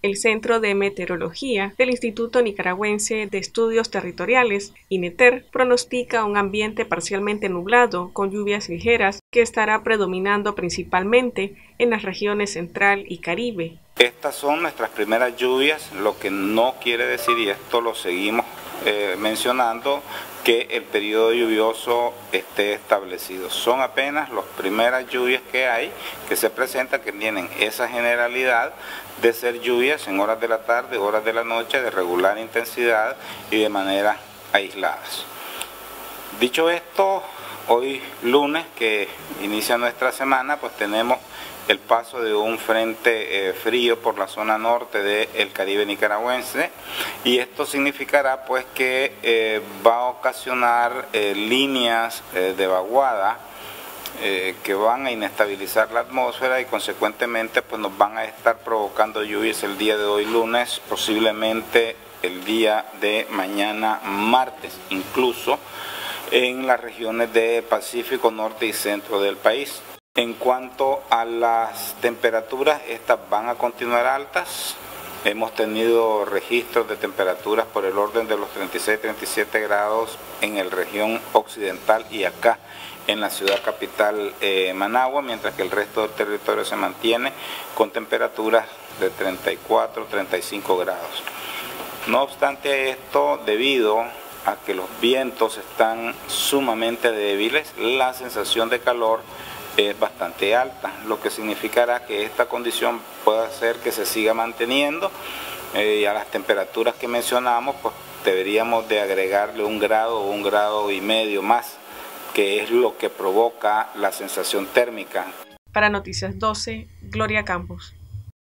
El Centro de Meteorología del Instituto Nicaragüense de Estudios Territoriales, INETER, pronostica un ambiente parcialmente nublado con lluvias ligeras que estará predominando principalmente en las regiones central y caribe. Estas son nuestras primeras lluvias, lo que no quiere decir, y esto lo seguimos eh, mencionando, que el periodo lluvioso esté establecido. Son apenas las primeras lluvias que hay que se presentan, que tienen esa generalidad de ser lluvias en horas de la tarde, horas de la noche, de regular intensidad y de manera aisladas. Dicho esto, hoy lunes que inicia nuestra semana, pues tenemos el paso de un frente eh, frío por la zona norte del Caribe nicaragüense y esto significará pues que eh, va a ocasionar eh, líneas de vaguada que van a inestabilizar la atmósfera y consecuentemente pues nos van a estar provocando lluvias el día de hoy lunes, posiblemente el día de mañana martes, incluso en las regiones de Pacífico Norte y Centro del país. En cuanto a las temperaturas, estas van a continuar altas. Hemos tenido registros de temperaturas por el orden de los 36-37 grados en la región occidental y acá en la ciudad capital eh, Managua, mientras que el resto del territorio se mantiene con temperaturas de 34-35 grados. No obstante esto, debido a que los vientos están sumamente débiles, la sensación de calor es bastante alta, lo que significará que esta condición puede hacer que se siga manteniendo eh, y a las temperaturas que mencionamos pues deberíamos de agregarle un grado o un grado y medio más, que es lo que provoca la sensación térmica. Para Noticias 12, Gloria Campos.